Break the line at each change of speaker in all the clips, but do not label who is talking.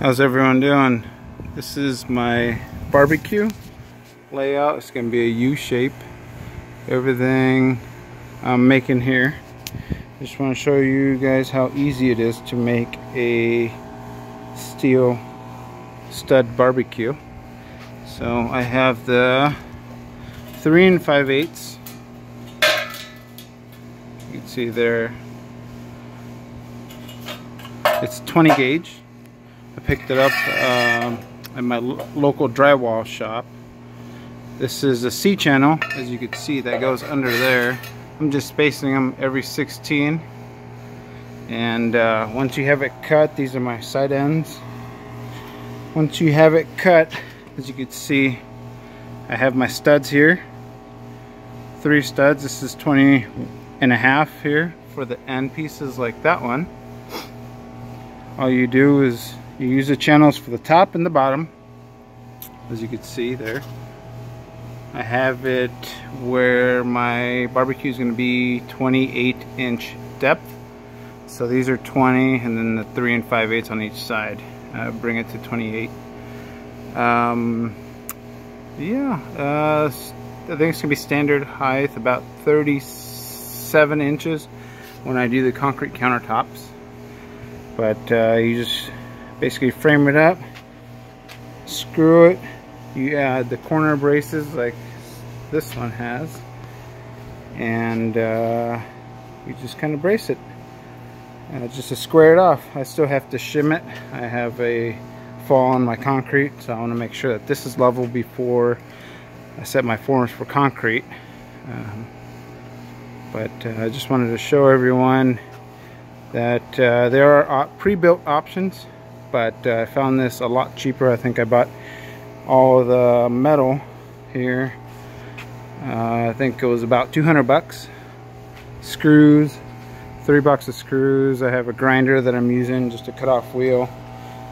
How's everyone doing? This is my barbecue layout. It's going to be a U shape. Everything I'm making here. Just want to show you guys how easy it is to make a steel stud barbecue. So I have the 3 and 5 eighths. You can see there. It's 20 gauge. I picked it up um, at my lo local drywall shop. This is a C channel, as you can see, that goes under there. I'm just spacing them every 16. And uh, once you have it cut, these are my side ends. Once you have it cut, as you can see, I have my studs here. Three studs. This is 20 and a half here for the end pieces like that one. All you do is you use the channels for the top and the bottom as you can see there. I have it where my barbecue is going to be 28 inch depth. So these are 20 and then the 3 and 5 eighths on each side. Uh, bring it to 28 um, yeah uh, I think it's gonna be standard height about 37 inches when I do the concrete countertops. But uh, you just basically frame it up screw it. You add the corner braces like this one has and uh, you just kind of brace it. Uh, just to square it off I still have to shim it. I have a fall on my concrete so I want to make sure that this is level before I set my forms for concrete. Um, but uh, I just wanted to show everyone that uh, there are pre-built options but uh, I found this a lot cheaper. I think I bought all the metal here. Uh, I think it was about 200 bucks. Screws three bucks of screws. I have a grinder that I'm using just to cut off wheel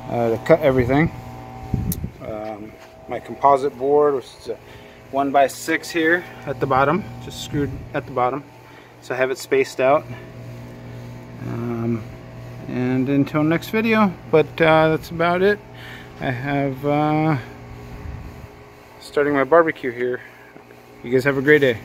uh, to cut everything. Um, my composite board which is a one by six here at the bottom just screwed at the bottom. So I have it spaced out. Um, and until next video. But uh, that's about it. I have uh, starting my barbecue here. You guys have a great day